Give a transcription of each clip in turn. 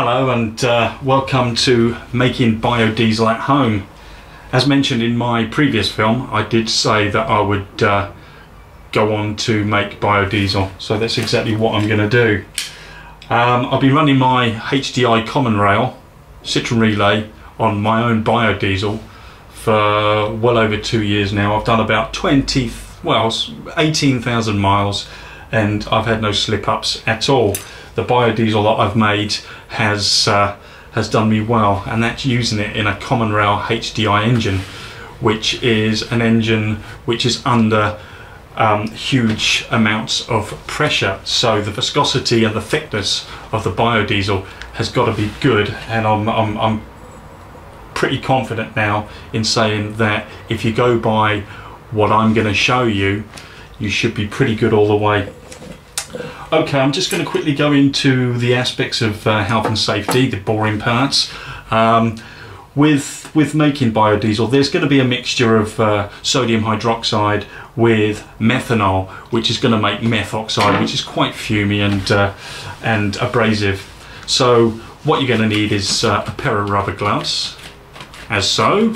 Hello and uh, welcome to making biodiesel at home. As mentioned in my previous film, I did say that I would uh, go on to make biodiesel, so that's exactly what I'm going to do. Um, I've been running my HDI common rail Citroen relay on my own biodiesel for well over two years now. I've done about 20, well, 18,000 miles and I've had no slip ups at all. The biodiesel that I've made has uh, has done me well and that's using it in a common rail HDI engine which is an engine which is under um, huge amounts of pressure. So the viscosity and the thickness of the biodiesel has got to be good and I'm, I'm, I'm pretty confident now in saying that if you go by what I'm going to show you you should be pretty good all the way okay I'm just going to quickly go into the aspects of uh, health and safety the boring parts. Um, with with making biodiesel there's going to be a mixture of uh, sodium hydroxide with methanol which is going to make methoxide which is quite fumy and uh, and abrasive. So what you're going to need is uh, a pair of rubber gloves as so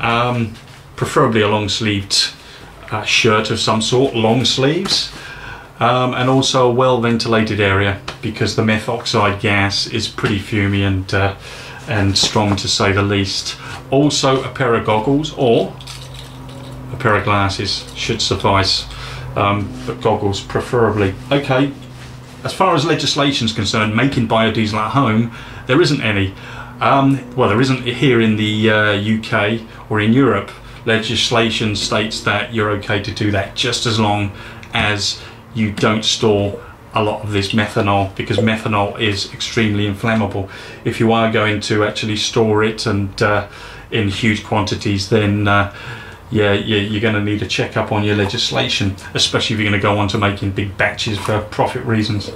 um, preferably a long sleeved uh, shirt of some sort long sleeves um, and also a well ventilated area because the methoxide gas is pretty fumy and uh, and strong to say the least. Also a pair of goggles or a pair of glasses should suffice, um, but goggles preferably. Okay, as far as legislation is concerned, making biodiesel at home, there isn't any. Um, well, there isn't here in the uh, UK or in Europe. Legislation states that you're okay to do that just as long as you don't store a lot of this methanol because methanol is extremely inflammable. If you are going to actually store it and uh, in huge quantities, then uh, yeah, you're going to need a check up on your legislation, especially if you're going to go on to making big batches for profit reasons.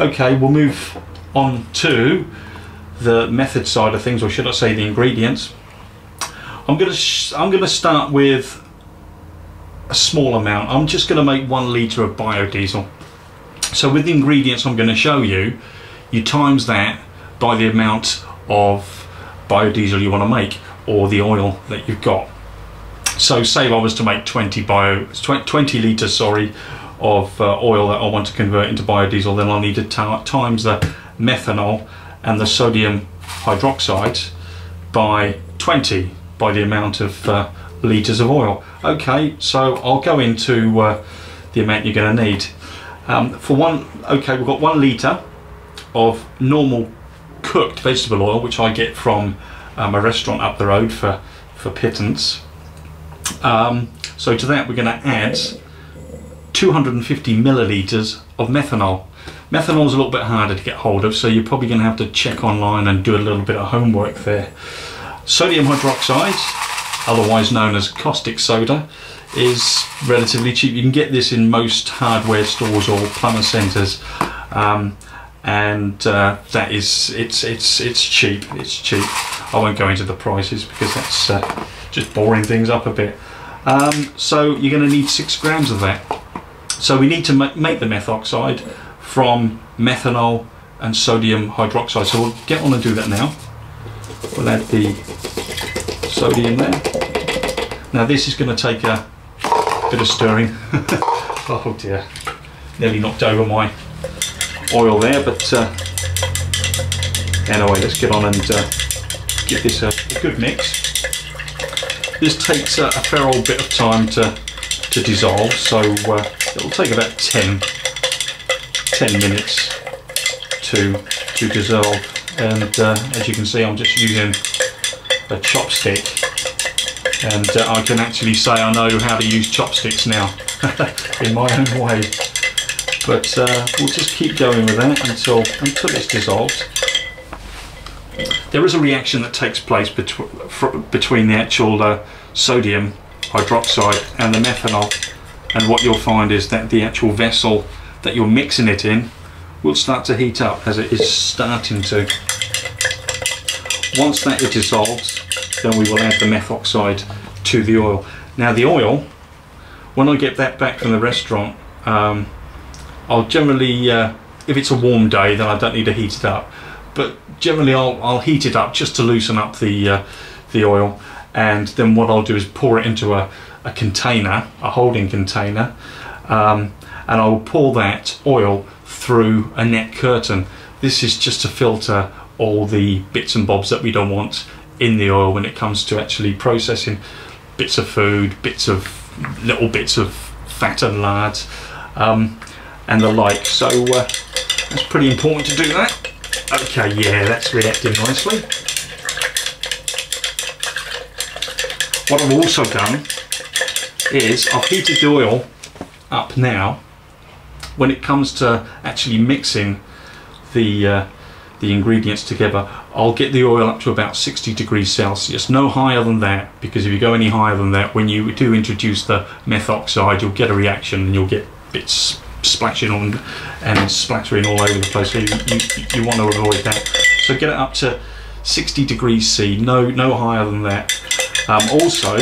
Okay, we'll move on to the method side of things, or should I say the ingredients. I'm going to I'm going to start with a small amount. I'm just going to make one litre of biodiesel. So with the ingredients I'm going to show you, you times that by the amount of biodiesel you want to make or the oil that you've got. So say I was to make 20 bio 20 litres sorry of uh, oil that I want to convert into biodiesel then I'll need to times the methanol and the sodium hydroxide by 20 by the amount of uh, litres of oil. Okay, so I'll go into uh, the amount you're going to need. Um, for one, okay, we've got one litre of normal cooked vegetable oil, which I get from um, a restaurant up the road for, for pittance. Um, so to that we're going to add 250 millilitres of methanol. Methanol is a little bit harder to get hold of, so you're probably going to have to check online and do a little bit of homework there. Sodium hydroxide, otherwise known as caustic soda, is relatively cheap. You can get this in most hardware stores or plumber centres. Um, and uh, that is it's it's it's cheap it's cheap I won't go into the prices because that's uh, just boring things up a bit um, so you're going to need six grams of that so we need to make the methoxide from methanol and sodium hydroxide so we'll get on and do that now we'll add the sodium there now this is going to take a bit of stirring. oh dear, nearly knocked over my oil there, but uh, anyway, let's get on and uh, give this a, a, good mix. This takes a, a, fair old bit of time to, to dissolve, so uh, it'll take about 10, 10 minutes to, to dissolve. And uh, as you can see, I'm just using a chopstick. And uh, I can actually say I know how to use chopsticks now in my own way. But uh, we'll just keep going with that until until it's dissolved. There is a reaction that takes place betw between the actual uh, sodium hydroxide and the methanol. And what you'll find is that the actual vessel that you're mixing it in will start to heat up as it is starting to once that is dissolves, then we will add the methoxide to the oil. Now the oil, when I get that back from the restaurant, um, I'll generally, uh, if it's a warm day, then I don't need to heat it up. but generally I'll, I'll heat it up just to loosen up the uh, the oil and then what I'll do is pour it into a, a container a holding container um, and I'll pour that oil through a net curtain this is just to filter all the bits and bobs that we don't want in the oil when it comes to actually processing bits of food bits of little bits of fat and lard um, and the like so uh, that's pretty important to do that Okay, yeah, that's reacting nicely. What I've also done is I've heated the oil up now. When it comes to actually mixing the uh, the ingredients together, I'll get the oil up to about 60 degrees Celsius, no higher than that, because if you go any higher than that, when you do introduce the methoxide, you'll get a reaction and you'll get bits splashing on and splattering all over the place. So you, you, you want to avoid that. So get it up to 60 degrees C, no, no higher than that. Um, also,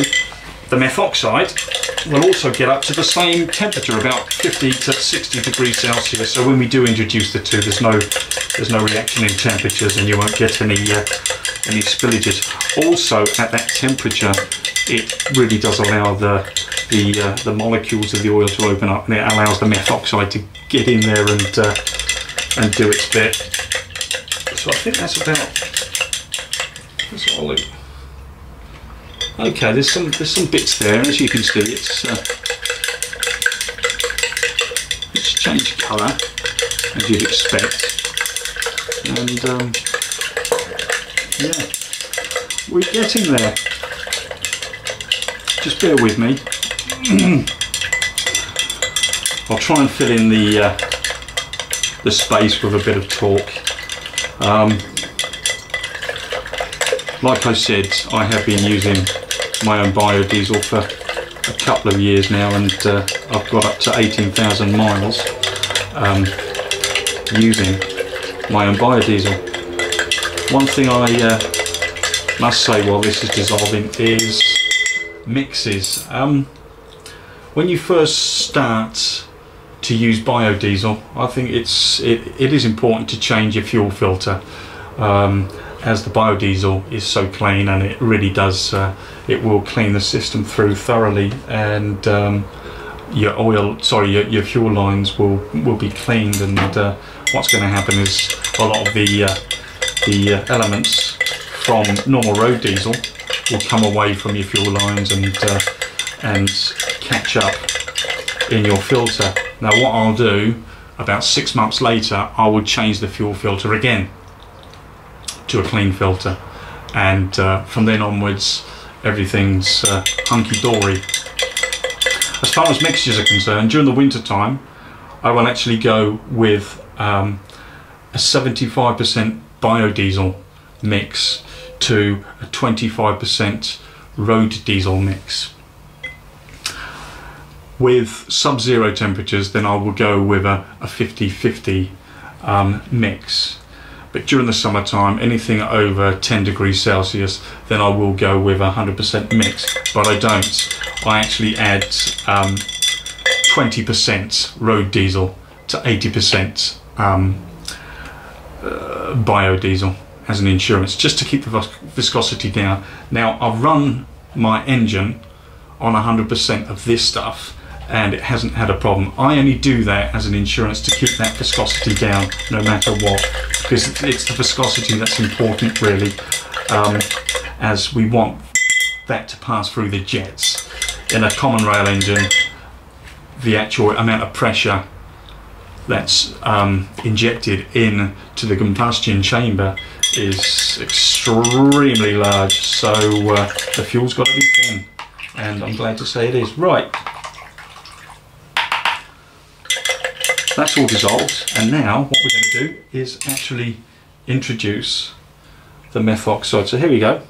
the methoxide will also get up to the same temperature, about 50 to 60 degrees Celsius. So when we do introduce the two, there's no there's no reaction in temperatures, and you won't get any uh, any spillages. Also, at that temperature, it really does allow the the uh, the molecules of the oil to open up, and it allows the methoxide to get in there and uh, and do its bit. So I think that's about. Okay, there's some there's some bits there, as you can see, it's uh, it's changed colour as you'd expect, and um, yeah, we're getting there. Just bear with me. I'll try and fill in the uh, the space with a bit of talk. Um, like I said, I have been using my own biodiesel for a couple of years now and uh, I've got up to 18,000 miles um, using my own biodiesel. One thing I uh, must say while this is dissolving is mixes. Um, when you first start to use biodiesel, I think it's it, it is important to change your fuel filter. Um, as the biodiesel is so clean and it really does uh, it will clean the system through thoroughly and um, your oil sorry your, your, fuel lines will will be cleaned and uh, what's going to happen is a lot of the uh, the uh, elements from normal road diesel will come away from your fuel lines and uh, and catch up in your filter now what I'll do about six months later I will change the fuel filter again to a clean filter and uh, from then onwards everything's uh, hunky-dory. As far as mixtures are concerned, during the winter time I will actually go with um, a 75% biodiesel mix to a 25% road diesel mix. With sub-zero temperatures then I will go with a 50-50 um, mix but during the summertime anything over 10 degrees Celsius then I will go with 100% mix. But I don't. I actually add 20% um, road diesel to 80% um, uh, biodiesel as an insurance just to keep the viscosity down. Now I've run my engine on 100% of this stuff and it hasn't had a problem. I only do that as an insurance to keep that viscosity down no matter what because it's the viscosity that's important really um, as we want that to pass through the jets. In a common rail engine the actual amount of pressure that's um, injected in to the combustion chamber is extremely large so uh, the fuel's got to be thin and I'm glad to say it is. Right, that's all dissolved and now what we're going to do is actually introduce the methoxide. So here we go.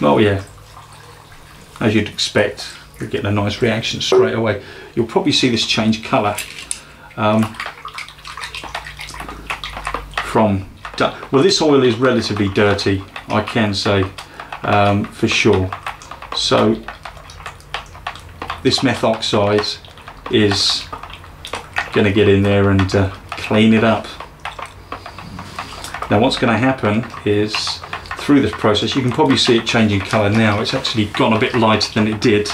Oh yeah, as you'd expect, you're getting a nice reaction straight away. You'll probably see this change colour um, from, well this oil is relatively dirty, I can say um, for sure. So this methoxide is going to get in there and uh, clean it up. Now what's going to happen is through this process, you can probably see it changing colour now. It's actually gone a bit lighter than it did.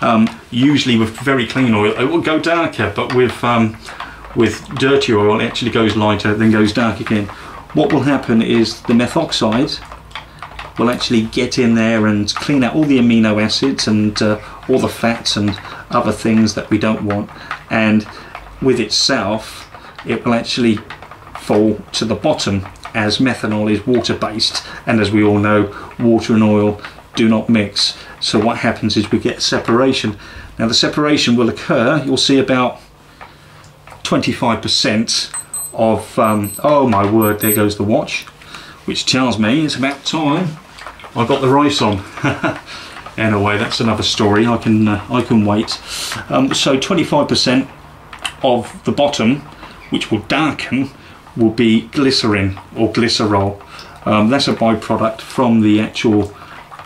Um, usually with very clean oil, it will go darker, but with um, with dirty oil, it actually goes lighter, then goes dark again. What will happen is the methoxide will actually get in there and clean out all the amino acids and uh, all the fats and other things that we don't want. And with itself, it will actually fall to the bottom as methanol is water based and as we all know water and oil do not mix. So what happens is we get separation. Now the separation will occur you'll see about 25% of um, oh my word there goes the watch which tells me it's about time I got the rice on anyway that's another story I can uh, I can wait um, so 25% of the bottom which will darken will be glycerin or glycerol. Um, that's a byproduct from the actual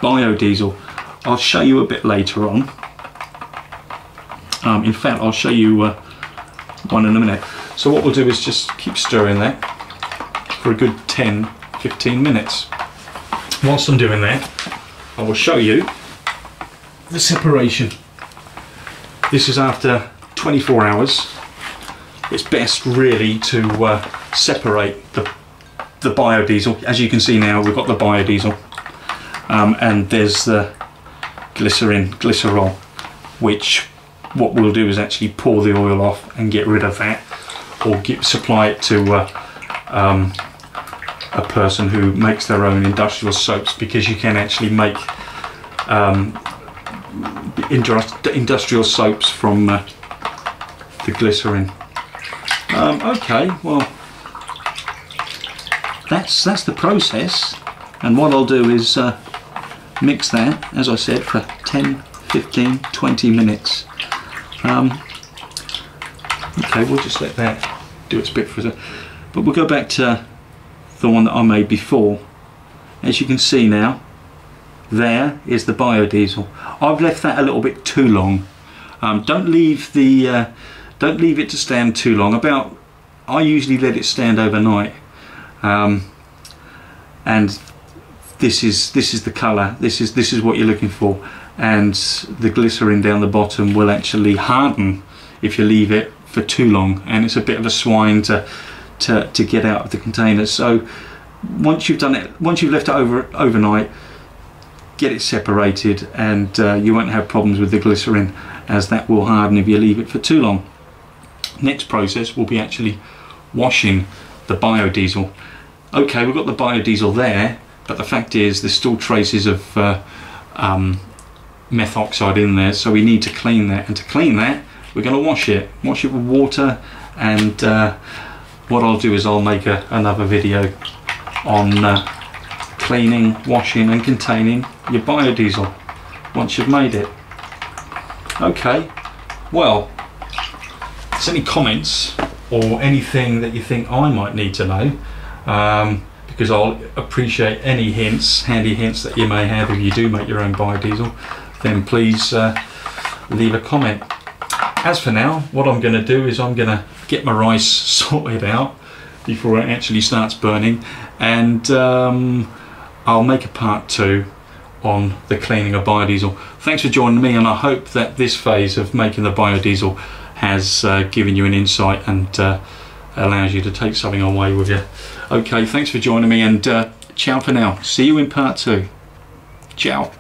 biodiesel. I'll show you a bit later on. Um, in fact, I'll show you uh, one in a minute. So what we'll do is just keep stirring that for a good 10-15 minutes. Whilst I'm doing that, I will show you the separation. This is after 24 hours. It's best really to uh, separate the, the biodiesel. As you can see now, we've got the biodiesel um, and there's the glycerin, glycerol, which what we'll do is actually pour the oil off and get rid of that or get, supply it to uh, um, a person who makes their own industrial soaps because you can actually make um, industrial soaps from uh, the glycerin. Um, okay, well, that's that's the process and what I'll do is uh, mix that as I said for 10 15 20 minutes um, okay we'll just let that do its bit for a but we'll go back to the one that I made before. As you can see now there is the biodiesel. I've left that a little bit too long. Um, don't leave the uh, don't leave it to stand too long. About I usually let it stand overnight. Um, and this is this is the color this is this is what you're looking for. And the glycerin down the bottom will actually harden if you leave it for too long. And it's a bit of a swine to to, to get out of the container. So once you've done it once you've left it over overnight get it separated and uh, you won't have problems with the glycerin as that will harden if you leave it for too long. Next process will be actually washing the biodiesel. Okay we've got the biodiesel there but the fact is there's still traces of uh, um, methoxide in there so we need to clean that. And to clean that we're going to wash it. Wash it with water and uh, what I'll do is I'll make a, another video on uh, cleaning washing and containing your biodiesel once you've made it. Okay well any comments or anything that you think I might need to know? Um, because I'll appreciate any hints, handy hints that you may have. If you do make your own biodiesel then please uh, leave a comment. As for now what I'm going to do is I'm going to get my rice sorted out before it actually starts burning and um, I'll make a part two on the cleaning of biodiesel. Thanks for joining me and I hope that this phase of making the biodiesel has uh, given you an insight and uh, allows you to take something away with you. Okay, thanks for joining me and uh, ciao for now. See you in part two. Ciao.